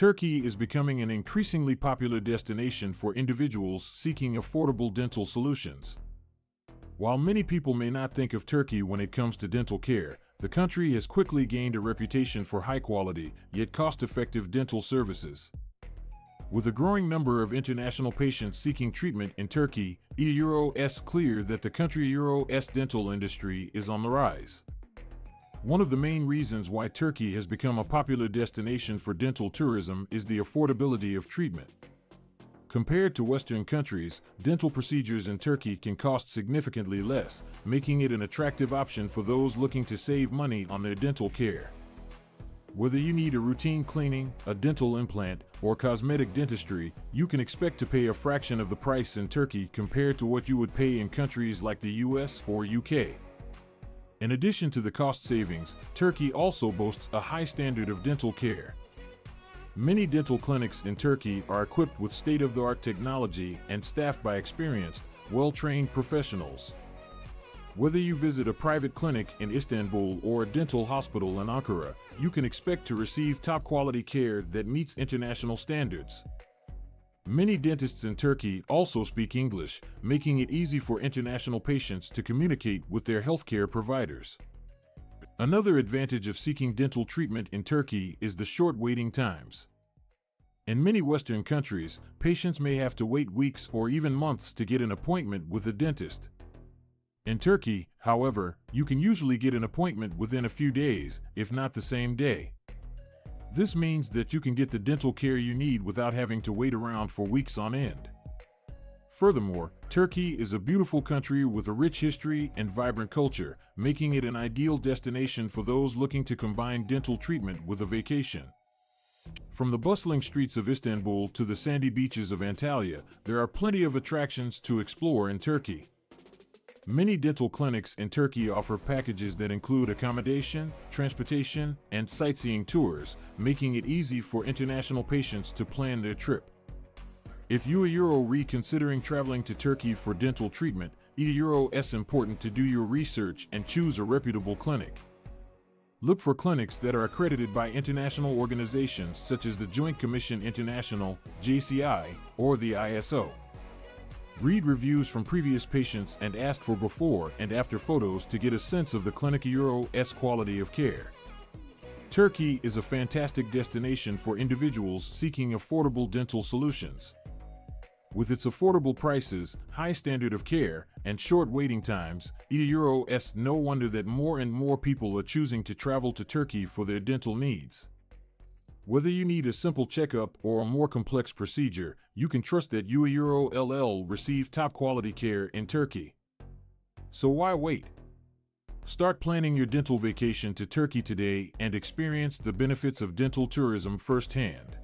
Turkey is becoming an increasingly popular destination for individuals seeking affordable dental solutions. While many people may not think of Turkey when it comes to dental care, the country has quickly gained a reputation for high quality, yet cost effective dental services. With a growing number of international patients seeking treatment in Turkey, is clear that the country's dental industry is on the rise. One of the main reasons why Turkey has become a popular destination for dental tourism is the affordability of treatment. Compared to Western countries, dental procedures in Turkey can cost significantly less, making it an attractive option for those looking to save money on their dental care. Whether you need a routine cleaning, a dental implant, or cosmetic dentistry, you can expect to pay a fraction of the price in Turkey compared to what you would pay in countries like the US or UK. In addition to the cost savings, Turkey also boasts a high standard of dental care. Many dental clinics in Turkey are equipped with state-of-the-art technology and staffed by experienced, well-trained professionals. Whether you visit a private clinic in Istanbul or a dental hospital in Ankara, you can expect to receive top quality care that meets international standards. Many dentists in Turkey also speak English, making it easy for international patients to communicate with their healthcare providers. Another advantage of seeking dental treatment in Turkey is the short waiting times. In many Western countries, patients may have to wait weeks or even months to get an appointment with a dentist. In Turkey, however, you can usually get an appointment within a few days, if not the same day. This means that you can get the dental care you need without having to wait around for weeks on end. Furthermore, Turkey is a beautiful country with a rich history and vibrant culture, making it an ideal destination for those looking to combine dental treatment with a vacation. From the bustling streets of Istanbul to the sandy beaches of Antalya, there are plenty of attractions to explore in Turkey. Many dental clinics in Turkey offer packages that include accommodation, transportation, and sightseeing tours, making it easy for international patients to plan their trip. If you are Euro reconsidering traveling to Turkey for dental treatment, it is important to do your research and choose a reputable clinic. Look for clinics that are accredited by international organizations such as the Joint Commission International, JCI, or the ISO. Read reviews from previous patients and ask for before and after photos to get a sense of the Clinic Euro's quality of care. Turkey is a fantastic destination for individuals seeking affordable dental solutions. With its affordable prices, high standard of care, and short waiting times, is no wonder that more and more people are choosing to travel to Turkey for their dental needs. Whether you need a simple checkup or a more complex procedure, you can trust that UAEURO receive top quality care in Turkey. So why wait? Start planning your dental vacation to Turkey today and experience the benefits of dental tourism firsthand.